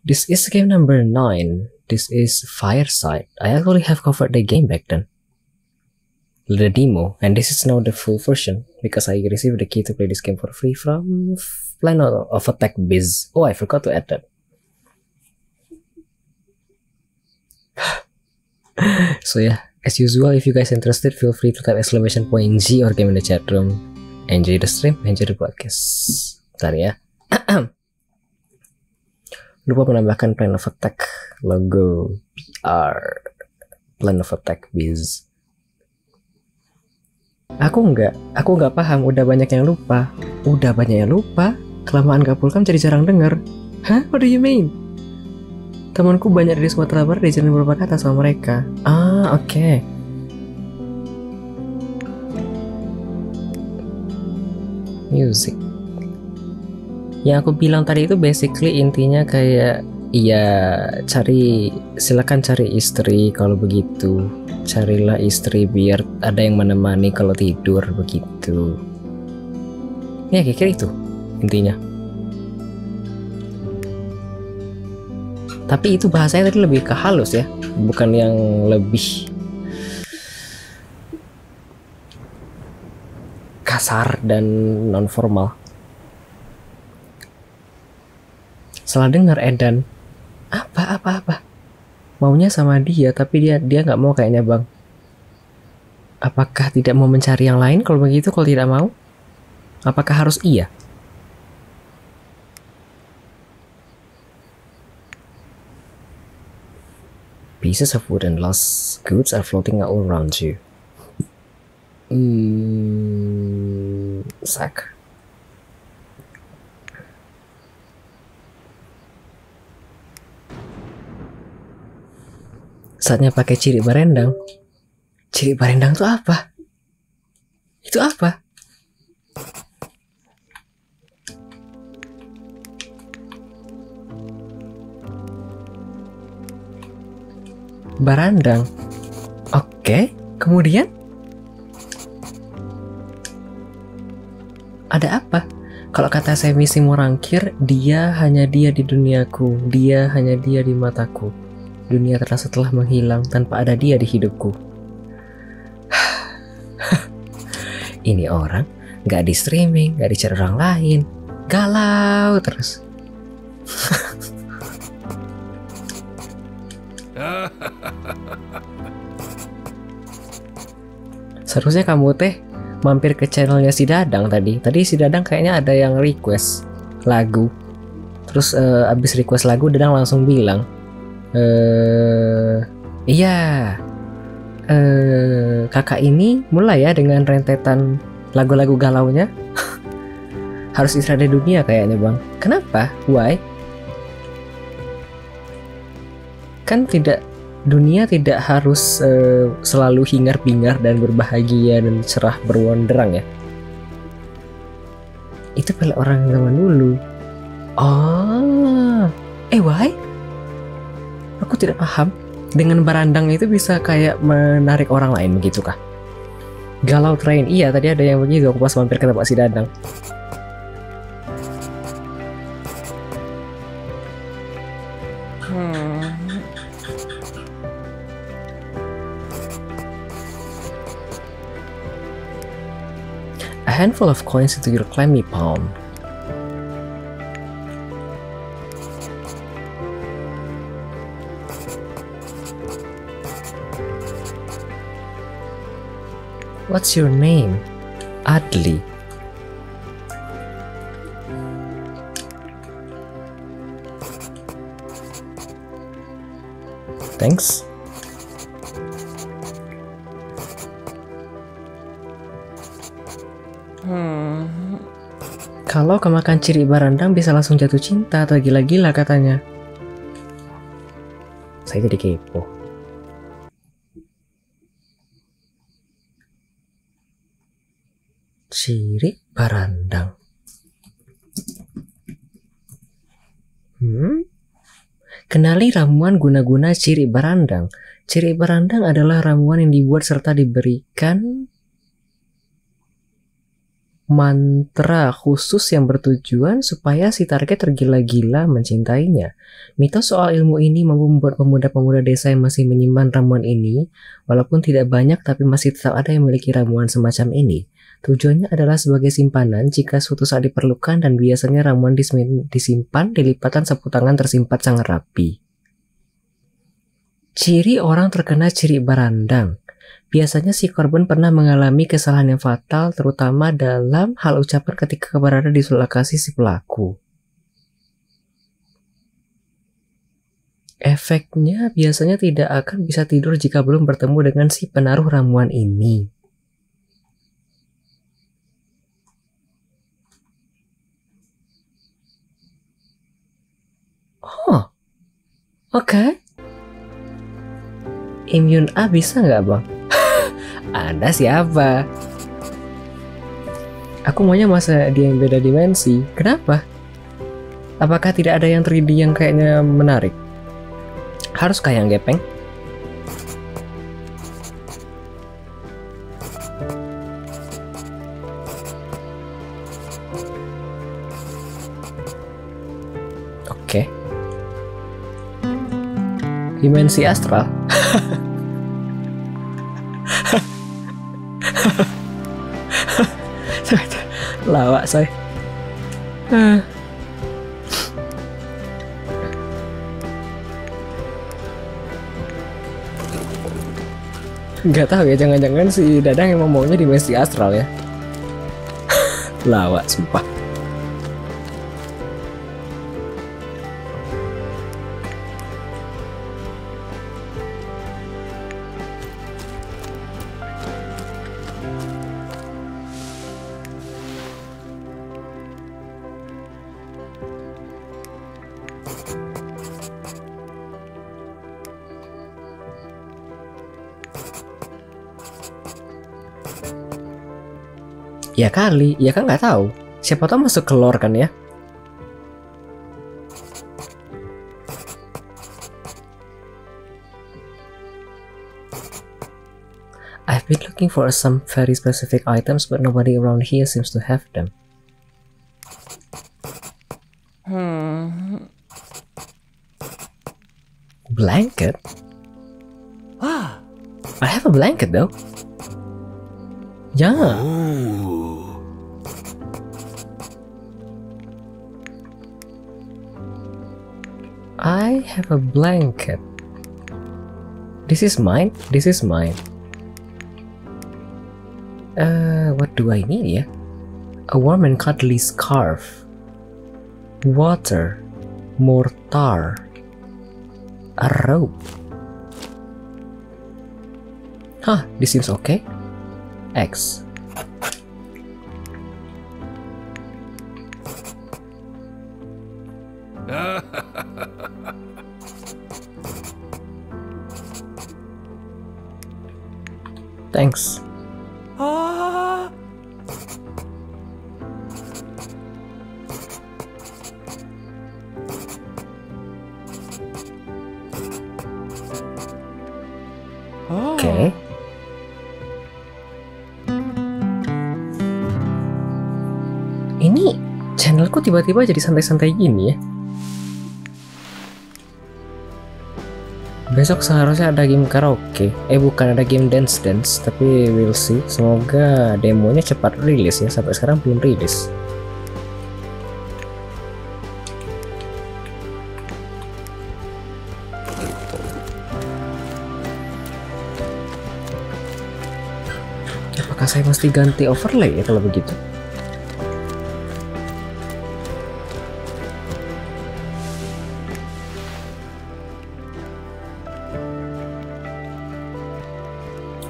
This is game number 9. This is Fireside. I actually have covered the game back then. The demo, and this is now the full version because I received the key to play this game for free from Plan of Attack Biz. Oh, I forgot to add that. so yeah, as usual, if you guys interested, feel free to type exclamation point G or game in the chat room. Enjoy the stream, enjoy the podcast. Bentar ya. Lupa menambahkan Plan of Attack logo PR Plan of Attack Biz. Aku nggak, aku nggak paham. Udah banyak yang lupa, udah banyak yang lupa. Kelamaan gak pulkam jadi jarang denger. Hah? What do you mean? Temanku banyak dari Sumatera Barat diajarin beberapa kata sama mereka. Ah, oke. Okay. Music. Yang aku bilang tadi itu basically intinya kayak Iya, cari silakan cari istri kalau begitu. Carilah istri biar ada yang menemani kalau tidur begitu. Ya, kira-kira itu intinya. Tapi itu bahasanya tadi lebih ke halus ya, bukan yang lebih kasar dan non formal. Salah dengar Edan. Apa apa apa? Maunya sama dia tapi dia dia nggak mau kayaknya bang. Apakah tidak mau mencari yang lain kalau begitu kalau tidak mau? Apakah harus iya? Pieces of wood and lost goods are floating all around you. Hmm, sack. Saatnya pakai ciri barendang. Ciri barendang itu apa? Itu apa? Barandang. Oke, kemudian ada apa? Kalau kata saya misi Morangkir, dia hanya dia di duniaku, dia hanya dia di mataku dunia terasa telah menghilang tanpa ada dia di hidupku. Ini orang gak di streaming, gak dicari orang lain, galau terus. Seharusnya kamu teh mampir ke channelnya si Dadang tadi. Tadi si Dadang kayaknya ada yang request lagu. Terus uh, abis request lagu Dadang langsung bilang, eh iya. Eh kakak ini mulai ya dengan rentetan lagu-lagu galaunya. Harus istirahat dunia kayaknya bang. Kenapa? Why? Kan tidak dunia tidak harus uh, selalu hingar-bingar dan berbahagia dan cerah berwonderang ya. Itu pada orang zaman dulu. Oh. Eh why tidak paham dengan barandang itu bisa kayak menarik orang lain begitu kah? Galau train, iya tadi ada yang begitu aku pas mampir ke tempat si Dadang. Hmm. A handful of coins into your clammy palm. What's your name? Adli. Thanks. Hmm. Kalau kemakan ciri barandang bisa langsung jatuh cinta atau gila-gila katanya. Saya jadi kepo. Ciri barandang. Hmm? Kenali ramuan guna-guna ciri barandang. Ciri barandang adalah ramuan yang dibuat serta diberikan mantra khusus yang bertujuan supaya si target tergila-gila mencintainya. Mitos soal ilmu ini mampu membuat pemuda-pemuda desa yang masih menyimpan ramuan ini, walaupun tidak banyak tapi masih tetap ada yang memiliki ramuan semacam ini. Tujuannya adalah sebagai simpanan jika suatu saat diperlukan dan biasanya ramuan disimpan di lipatan sapu tangan tersimpat sangat rapi. Ciri orang terkena ciri barandang. Biasanya si korban pernah mengalami kesalahan yang fatal terutama dalam hal ucapan ketika berada di lokasi si pelaku. Efeknya biasanya tidak akan bisa tidur jika belum bertemu dengan si penaruh ramuan ini. Oh, oke. Okay. Immune A bisa nggak bang? Anda siapa? Aku maunya masa dia yang beda dimensi. Kenapa? Apakah tidak ada yang 3D yang kayaknya menarik? Harus kayak yang gepeng? Dimensi astral. lawak say ah. Gak tahu ya, jangan-jangan si Dadang yang maunya di Messi Astral ya. Lawak, sumpah. Ya kali, ya kan nggak tahu. Siapa tahu masuk ke lore kan ya. I've been looking for some very specific items, but nobody around here seems to have them. Hmm. Blanket? Ah, I have a blanket though. Yeah. Have a blanket. This is mine. This is mine. Uh, what do I need yeah? A warm and cuddly scarf. Water. Mortar. A rope. Huh, this seems okay. X. Thanks. Ah. Okay. Ini channelku tiba-tiba jadi santai-santai gini ya. Besok seharusnya ada game karaoke. Eh bukan ada game dance dance, tapi we'll see. Semoga demonya cepat rilis ya. Sampai sekarang belum rilis. Apakah saya mesti ganti overlay ya kalau begitu?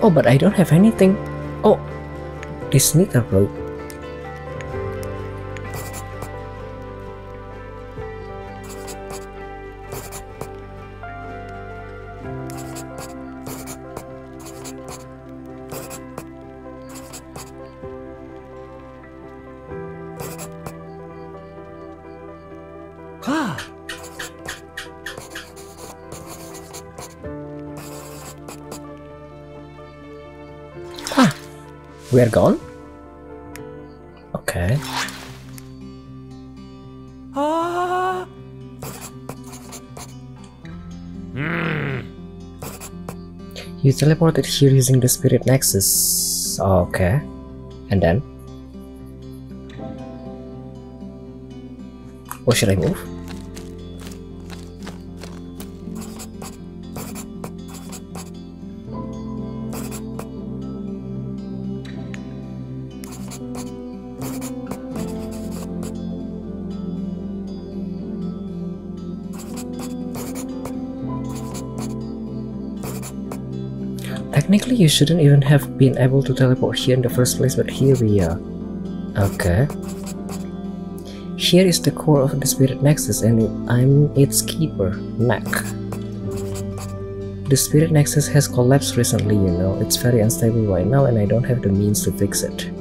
Oh, but I don't have anything. Oh, this sneaker broke. we're gone? Okay. Ah. You teleported here using the spirit nexus. Oh, okay. And then? What should I move? Technically, you shouldn't even have been able to teleport here in the first place, but here we are. Okay. Here is the core of the Spirit Nexus, and I'm its keeper, Mac. The Spirit Nexus has collapsed recently, you know. It's very unstable right now, and I don't have the means to fix it.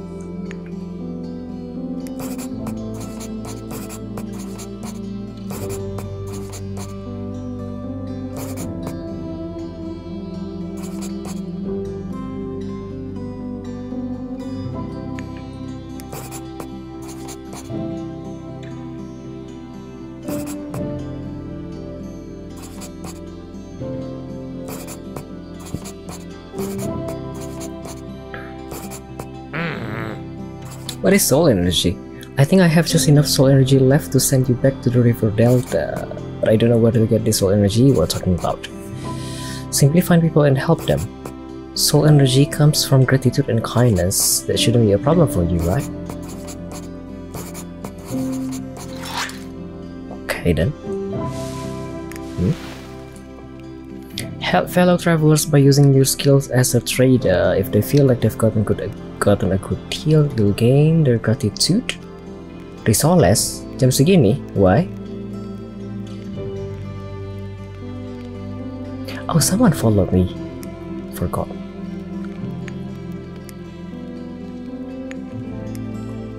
What is soul energy? I think I have just enough soul energy left to send you back to the river delta, but I don't know where to get this soul energy we're talking about. Simply find people and help them. Soul energy comes from gratitude and kindness. That shouldn't be a problem for you, right? Okay then. Hmm? Help fellow travelers by using your skills as a trader. If they feel like they've gotten good gotten a good deal, you'll gain their gratitude. Risoles, jam segini, why? Oh, someone followed me. Forgot.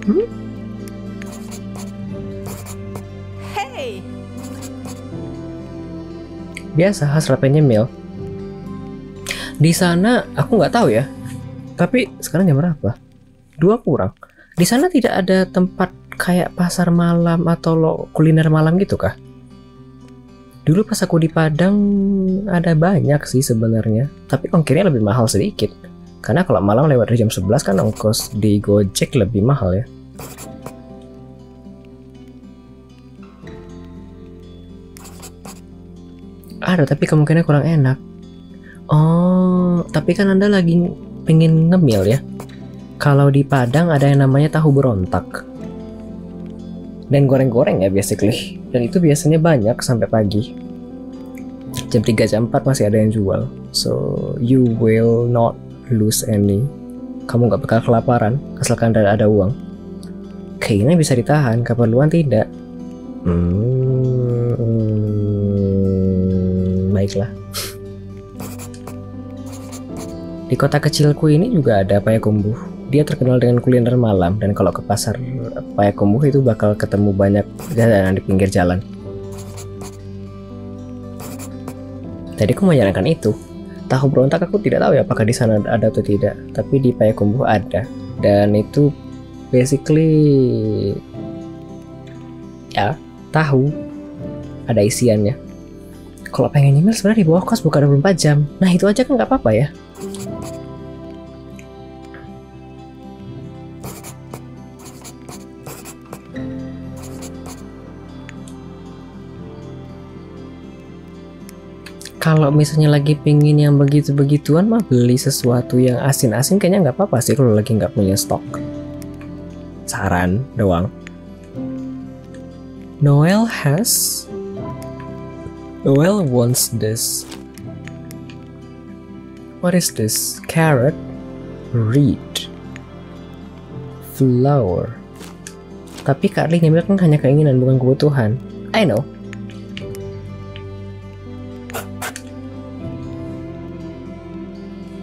Hmm? Hey! Biasa, hasratnya Mil. Di sana aku nggak tahu ya. Tapi sekarang jam berapa? Dua kurang. Di sana tidak ada tempat kayak pasar malam atau lo kuliner malam gitu kah? Dulu pas aku di Padang ada banyak sih sebenarnya, tapi ongkirnya lebih mahal sedikit. Karena kalau malam lewat dari jam 11 kan ongkos di Gojek lebih mahal ya. Ada tapi kemungkinan kurang enak. Oh, tapi kan Anda lagi pengen ngemil ya. Kalau di Padang ada yang namanya tahu berontak. Dan goreng-goreng ya basically. Dan itu biasanya banyak sampai pagi. Jam 3 jam 4 masih ada yang jual. So you will not lose any. Kamu nggak bakal kelaparan asalkan ada, ada uang. Kayaknya bisa ditahan, keperluan tidak. Hmm, baiklah. Di kota kecilku ini juga ada payakumbuh. Dia terkenal dengan kuliner malam dan kalau ke pasar payakumbuh itu bakal ketemu banyak jajanan di pinggir jalan. Jadi aku menyarankan itu. Tahu berontak aku tidak tahu ya apakah di sana ada atau tidak, tapi di payakumbuh ada dan itu basically ya tahu ada isiannya. Kalau pengen nyemil sebenarnya di bawah kos buka 24 jam. Nah itu aja kan nggak apa-apa ya. Kalau misalnya lagi pingin yang begitu-begituan mah beli sesuatu yang asin-asin kayaknya nggak apa-apa sih kalau lagi nggak punya stok. Saran doang. Noel has Noel wants this. What is this? Carrot reed flower tapi Kak Lee kan hanya keinginan bukan kebutuhan. I know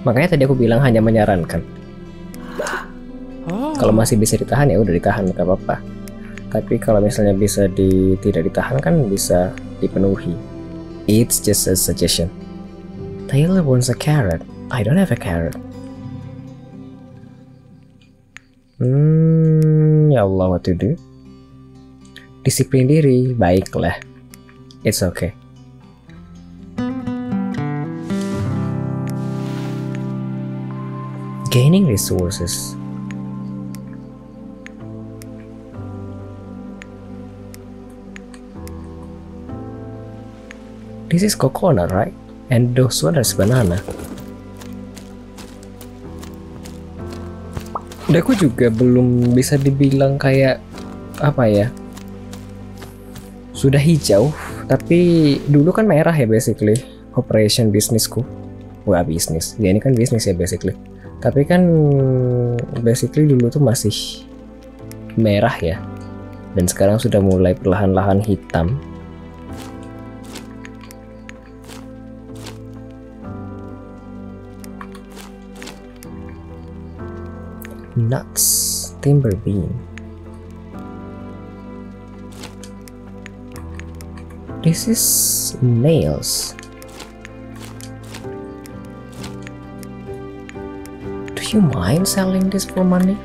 Makanya tadi aku bilang hanya menyarankan. Oh. Kalau masih bisa ditahan ya udah ditahan nggak apa-apa. Tapi kalau misalnya bisa di tidak ditahan kan bisa dipenuhi. It's just a suggestion. Taylor wants a carrot. I don't have a carrot. Hmm, ya Allah, what to do? Disiplin diri, baiklah. It's okay. Gaining resources. This is coconut, right? And those one is banana. Aku juga belum bisa dibilang kayak apa ya sudah hijau tapi dulu kan merah ya basically operation bisnisku wah bisnis ya ini kan bisnis ya basically tapi kan basically dulu tuh masih merah ya. Dan sekarang sudah mulai perlahan-lahan hitam. Nuts timber bean. This is nails. Do you mind selling this for money?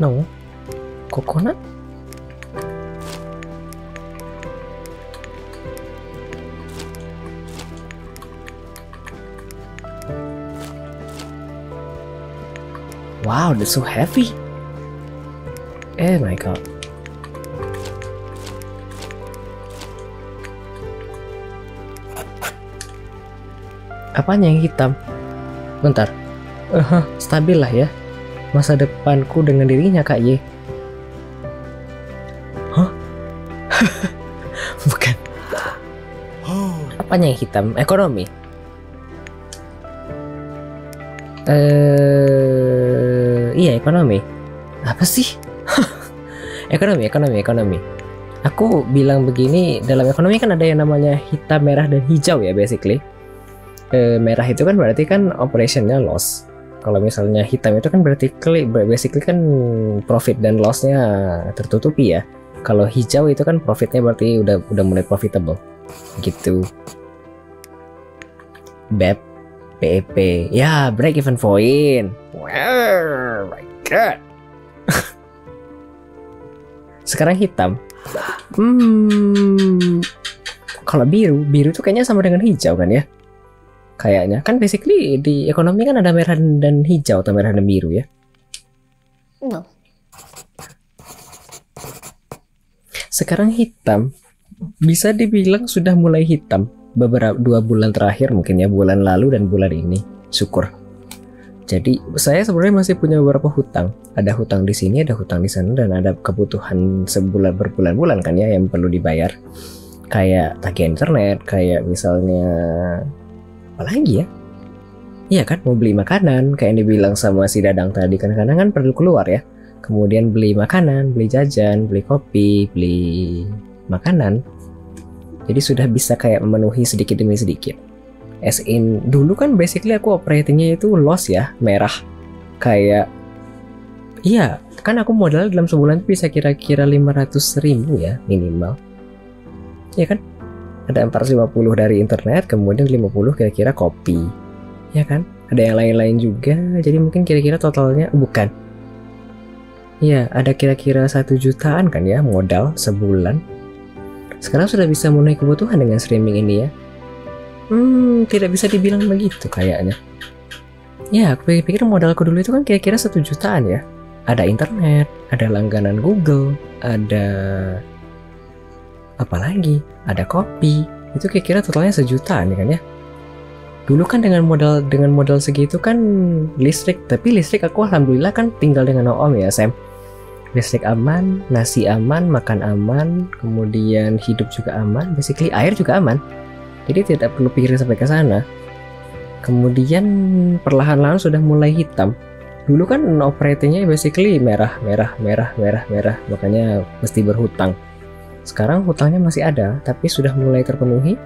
No. Coconut? Wow, that's so heavy. Oh my god. Apanya yang hitam? Bentar. Uh, stabil lah ya. Masa depanku dengan dirinya Kak Y. Hah? Bukan. Apanya yang hitam? Ekonomi. Eh, iya ekonomi. Apa sih? ekonomi, ekonomi, ekonomi. Aku bilang begini, dalam ekonomi kan ada yang namanya hitam, merah, dan hijau ya basically e, merah itu kan berarti kan operationnya loss. Kalau misalnya hitam itu kan berarti basically kan profit dan lossnya tertutupi ya. Kalau hijau itu kan profitnya berarti udah udah mulai profitable. Gitu. BEP PEP ya break even point. Wow my god. Sekarang hitam. Hmm. Kalau biru biru itu kayaknya sama dengan hijau kan ya kayaknya. Kan basically di ekonomi kan ada merah dan hijau atau merah dan biru ya? No. sekarang hitam. Bisa dibilang sudah mulai hitam. Beberapa dua bulan terakhir mungkin ya bulan lalu dan bulan ini. Syukur. Jadi saya sebenarnya masih punya beberapa hutang. Ada hutang di sini ada hutang di sana dan ada kebutuhan sebulan berbulan-bulan kan ya yang perlu dibayar. Kayak tagih internet kayak misalnya apa lagi ya Iya kan mau beli makanan kayak yang dibilang sama si Dadang tadi kan kadang kan perlu keluar ya. Kemudian beli makanan, beli jajan, beli kopi, beli makanan. Jadi sudah bisa kayak memenuhi sedikit demi sedikit. As in dulu kan basically aku operatingnya itu loss ya, merah. Kayak Iya, kan aku modal dalam sebulan bisa kira-kira 500 ribu ya minimal. Iya kan? Ada 450 dari internet kemudian 50 kira-kira kopi ya kan? Ada yang lain-lain juga. Jadi mungkin kira-kira totalnya bukan. Ya ada kira-kira satu jutaan kan ya modal sebulan. Sekarang sudah bisa memenuhi kebutuhan dengan streaming ini ya. Hmm tidak bisa dibilang begitu kayaknya. Ya aku pikir modalku dulu itu kan kira-kira satu jutaan ya. Ada internet ada langganan Google ada apalagi? Ada kopi. Itu kira-kira totalnya sejutaan ya kan ya? Dulu kan dengan modal dengan modal segitu kan listrik. Tapi listrik aku alhamdulillah kan tinggal dengan om ya Sam. Listrik aman nasi aman makan aman kemudian hidup juga aman basically air juga aman. Jadi tidak perlu pikir sampai ke sana. Kemudian perlahan-lahan sudah mulai hitam. Dulu kan operatingnya basically merah merah merah merah merah. Makanya mesti berhutang sekarang hutangnya masih ada, tapi sudah mulai terpenuhi.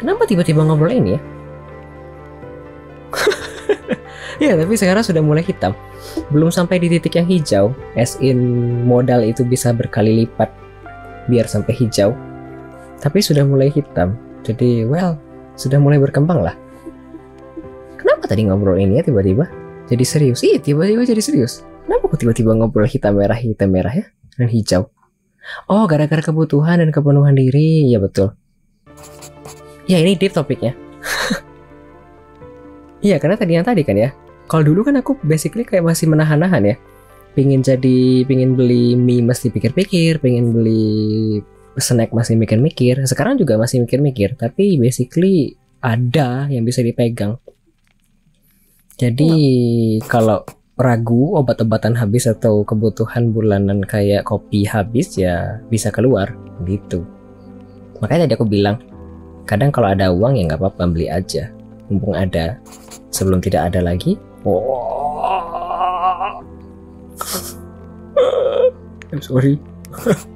Kenapa tiba-tiba ngobrol ini ya? ya, tapi sekarang sudah mulai hitam. Belum sampai di titik yang hijau, as in modal itu bisa berkali lipat biar sampai hijau. Tapi sudah mulai hitam. Jadi, well, sudah mulai berkembang lah. Kenapa tadi ngobrol ini ya tiba-tiba? Jadi serius? Iya, tiba-tiba jadi serius. Kenapa kok tiba-tiba ngobrol hitam merah, hitam merah ya? Dan hijau. Oh, gara-gara kebutuhan dan kepenuhan diri. Ya betul. Ya ini deep topiknya. Iya karena tadi yang tadi kan ya. Kalau dulu kan aku basically kayak masih menahan-nahan ya. Pingin jadi, pingin beli mie mesti pikir-pikir, pingin beli snack masih mikir-mikir. Sekarang juga masih mikir-mikir, tapi basically ada yang bisa dipegang. Jadi kalau ragu obat-obatan habis atau kebutuhan bulanan kayak kopi habis ya bisa keluar gitu. Makanya tadi aku bilang, kadang kalau ada uang ya nggak apa-apa beli aja, mumpung ada. Sebelum tidak ada lagi, I'm sorry.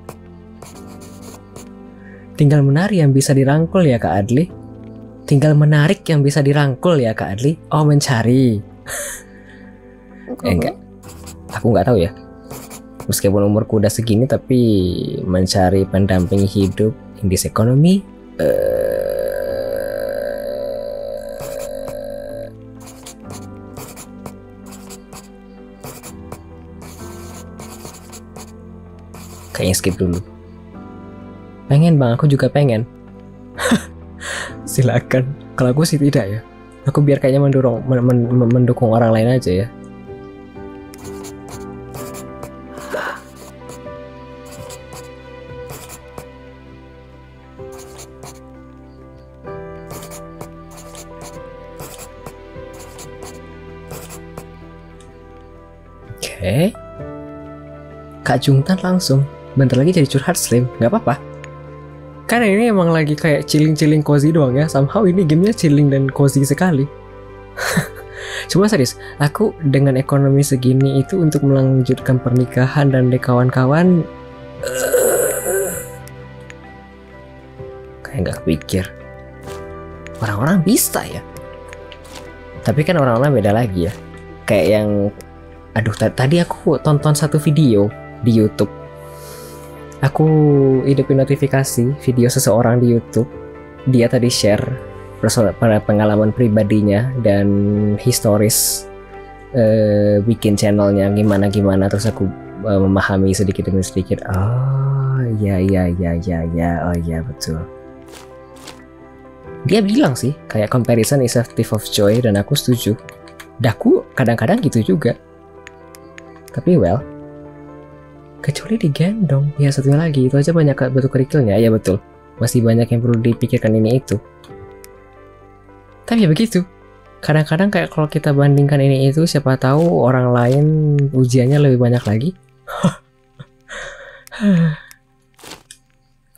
Tinggal menari yang bisa dirangkul ya Kak Adli. Tinggal menarik yang bisa dirangkul ya Kak Adli. Oh mencari. eh enggak. Aku nggak tahu ya. Meskipun umurku udah segini tapi mencari pendamping hidup in this economy eh, kayaknya skip dulu. Pengen bang, aku juga pengen. Silakan. Kalau aku sih tidak ya. Aku biar kayaknya mendorong, men- men- mendukung orang lain aja ya. Oke. Kak Jungtan langsung. Bentar lagi jadi curhat slim, nggak apa-apa. Karena ini emang lagi kayak chilling-chilling cozy doang ya. Somehow ini gamenya chilling dan cozy sekali. Cuma serius, aku dengan ekonomi segini itu untuk melanjutkan pernikahan dan dek kawan-kawan eh, kayak nggak kepikir. Orang-orang bisa ya. Tapi kan orang-orang beda lagi ya. Kayak yang aduh ta- tadi aku tonton satu video di YouTube. Aku hidupin notifikasi video seseorang di YouTube. Dia tadi share pengalaman pribadinya dan historis eh, bikin channelnya gimana gimana terus aku eh, memahami sedikit demi sedikit. Oh ya ya ya ya ya oh ya betul. Dia bilang sih kayak comparison is a thief of joy dan aku setuju. Daku kadang-kadang gitu juga. Tapi well, kecuali digendong, ya satunya lagi itu aja banyak batu kerikilnya, ya betul. Masih banyak yang perlu dipikirkan ini itu. Tapi ya begitu. Kadang-kadang kayak kalau kita bandingkan ini itu, siapa tahu orang lain ujiannya lebih banyak lagi.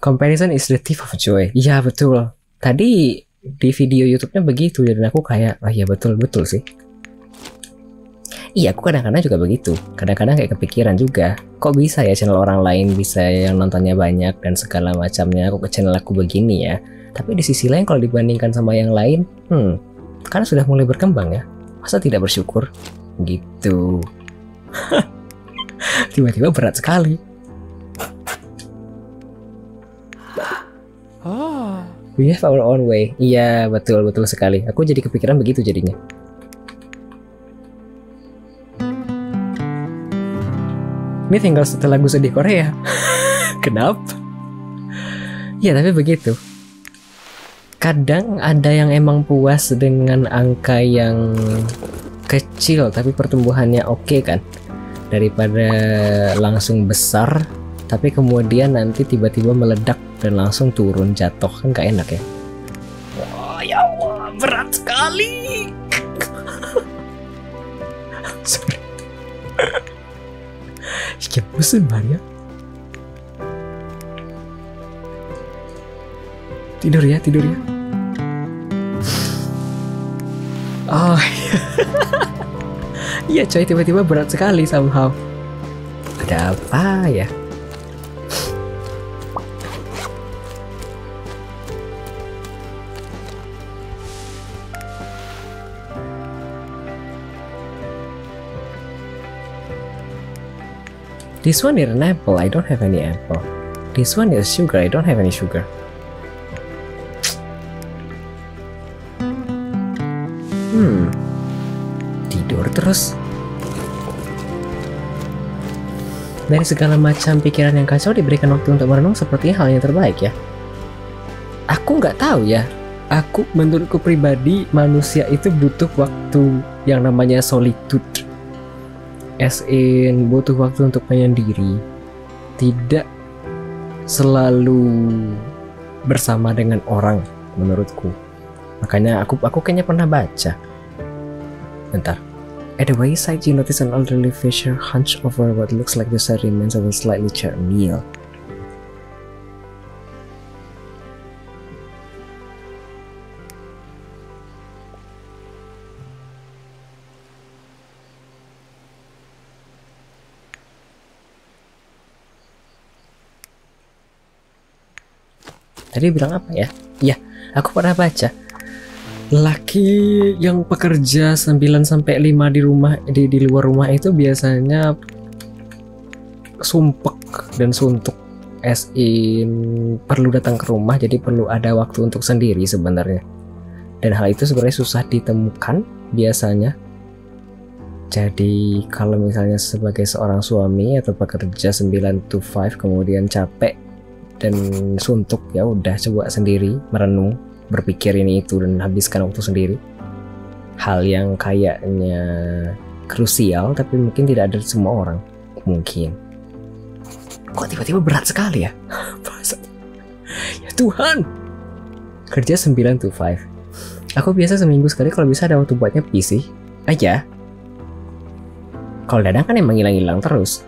Comparison is the thief of joy. Iya betul. Tadi di video YouTube-nya begitu dan aku kayak, ah ya betul betul sih. Iya, aku kadang-kadang juga begitu. Kadang-kadang kayak kepikiran juga, kok bisa ya channel orang lain bisa yang nontonnya banyak dan segala macamnya, kok ke channel aku begini ya. Tapi di sisi lain kalau dibandingkan sama yang lain, hmm, kan sudah mulai berkembang ya. Masa tidak bersyukur? Gitu. Tiba-tiba berat sekali. Oh. We have our own way. Iya, betul betul sekali. Aku jadi kepikiran begitu jadinya. Ini tinggal setelah lagu sedih Korea. Kenapa? Ya tapi begitu. Kadang ada yang emang puas dengan angka yang kecil tapi pertumbuhannya oke kan daripada langsung besar tapi kemudian nanti tiba-tiba meledak dan langsung turun jatuh kan gak enak ya wah ya Allah berat sekali Sorry. 이게 무슨 말이야? tidur ya tidur ya oh iya coy tiba-tiba berat sekali somehow ada apa ya This one is an apple. I don't have any apple. This one is sugar. I don't have any sugar. Hmm. Tidur terus. Dari segala macam pikiran yang kacau diberikan waktu untuk merenung sepertinya hal yang terbaik ya. Aku nggak tahu ya. aku menurutku pribadi manusia itu butuh waktu yang namanya solitude as in butuh waktu untuk menyendiri tidak selalu bersama dengan orang menurutku. Makanya aku aku kayaknya pernah baca. Bentar. At the wayside, you notice an elderly fisher hunched over what looks like the remains of a slightly charred meal. Tadi bilang apa ya? Iya, aku pernah baca. Laki yang pekerja 9 sampai 5 di rumah di, di luar rumah itu biasanya sumpek dan suntuk as in perlu datang ke rumah jadi perlu ada waktu untuk sendiri sebenarnya. Dan hal itu sebenarnya susah ditemukan biasanya. Jadi kalau misalnya sebagai seorang suami atau pekerja 9 to 5 kemudian capek dan suntuk ya udah coba sendiri merenung berpikir ini itu dan habiskan waktu sendiri. Hal yang kayaknya krusial tapi mungkin tidak ada semua orang. Mungkin. Kok tiba-tiba berat sekali ya? Ya Tuhan! Kerja 9 to 5 aku biasa seminggu sekali kalau bisa ada waktu buatnya PC aja. Kalau dadang kan emang hilang-hilang terus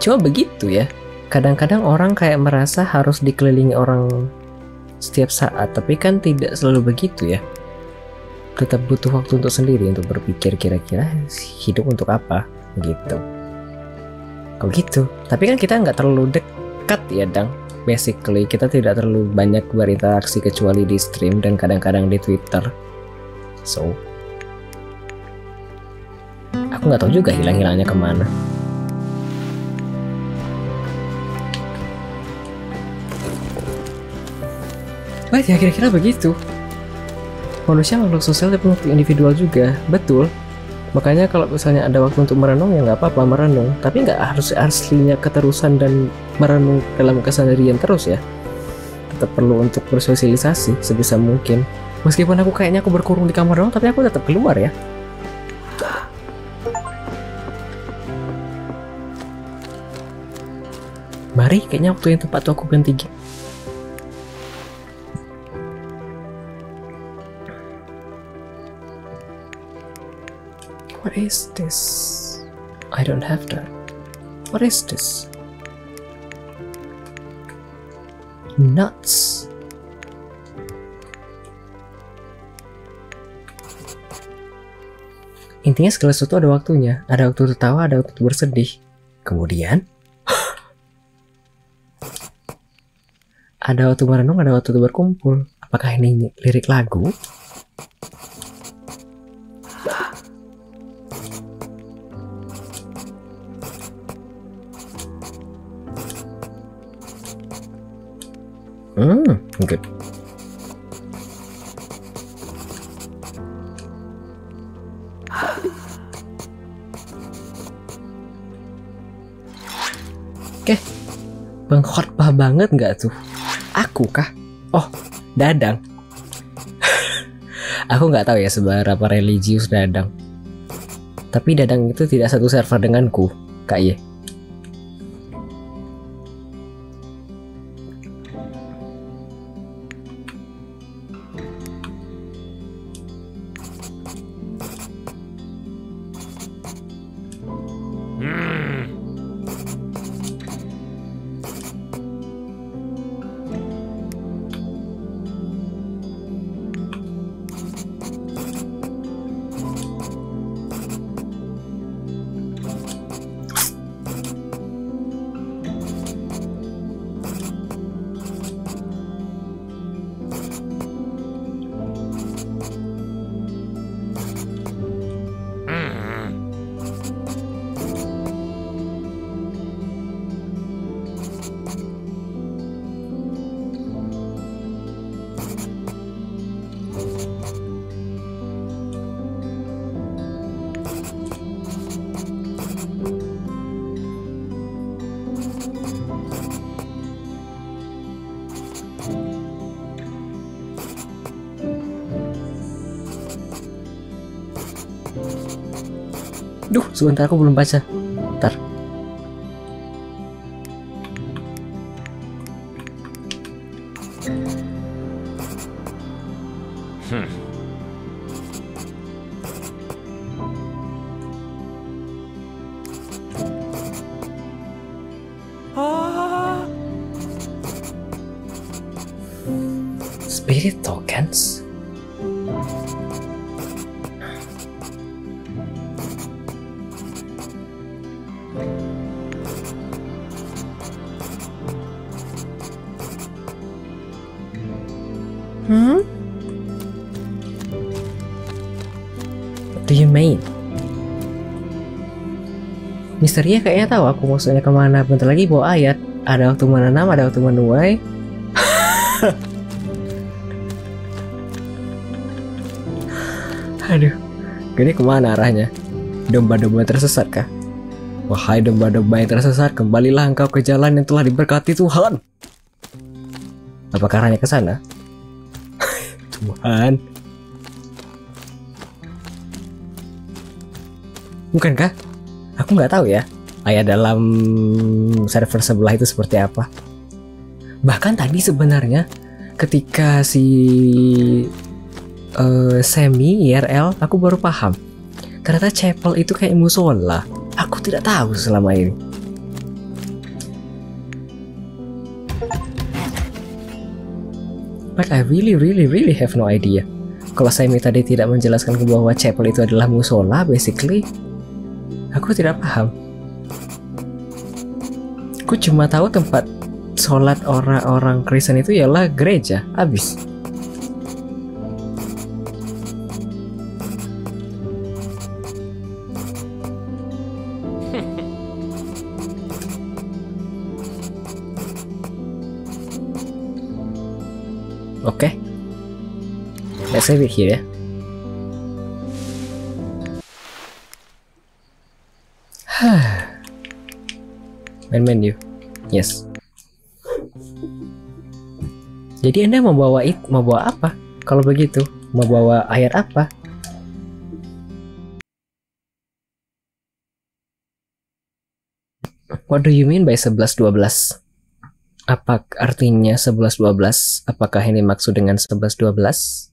Cuma begitu ya. Kadang-kadang orang kayak merasa harus dikelilingi orang setiap saat, tapi kan tidak selalu begitu ya. Tetap butuh waktu untuk sendiri untuk berpikir kira-kira hidup untuk apa gitu. Kalau gitu, tapi kan kita nggak terlalu dekat ya, Dang. Basically, kita tidak terlalu banyak berinteraksi kecuali di stream dan kadang-kadang di Twitter. So, aku nggak tahu juga hilang-hilangnya ke mana. Baik ya kira-kira begitu. Manusia makhluk sosial tapi makhluk individual juga, betul. Makanya kalau misalnya ada waktu untuk merenung ya nggak apa-apa merenung, tapi nggak harus aslinya keterusan dan merenung dalam kesendirian terus ya. Tetap perlu untuk bersosialisasi sebisa mungkin. Meskipun aku kayaknya aku berkurung di kamar doang, tapi aku tetap keluar ya. Mari, kayaknya waktu yang tepat aku ganti. Is this? I don't have that. What is this? Nuts. Intinya segala sesuatu ada waktunya. Ada waktu tertawa, ada waktu bersedih. Kemudian ada waktu merenung, ada waktu berkumpul. Apakah ini lirik lagu? Hmm, good. Oke, pengkhotbah banget nggak tuh? Aku kah? Oh, Dadang. Aku nggak tahu ya seberapa religius Dadang. Tapi Dadang itu tidak satu server denganku, Kak Ye. Sebentar aku belum baca. Hmm? What do you mean? Misterinya kayaknya tahu aku maksudnya ke mana. Bentar lagi bawa ayat. Ada waktu menanam, ada waktu menuai. Aduh, ini ke mana arahnya? Domba-domba tersesat kah? Wahai domba-domba yang tersesat, kembalilah engkau ke jalan yang telah diberkati Tuhan. Apakah arahnya ke sana? Tuhan. Bukankah? Aku nggak tahu ya. Ayat dalam server sebelah itu seperti apa. Bahkan tadi sebenarnya ketika si eh, semi IRL aku baru paham. Ternyata chapel itu kayak musola. Aku tidak tahu selama ini. But I really really really have no idea. Kalau Semi tadi tidak menjelaskan bahwa chapel itu adalah musola, basically, aku tidak paham. Aku cuma tahu tempat sholat orang-orang Kristen itu ialah gereja, habis. Let's save it here ya. Main menu. Yes. Jadi Anda mau bawa it, mau bawa apa? Kalau begitu, mau bawa ayat apa? What do you mean by 11-12? Apa artinya 11-12? Apakah ini maksud dengan 11-12?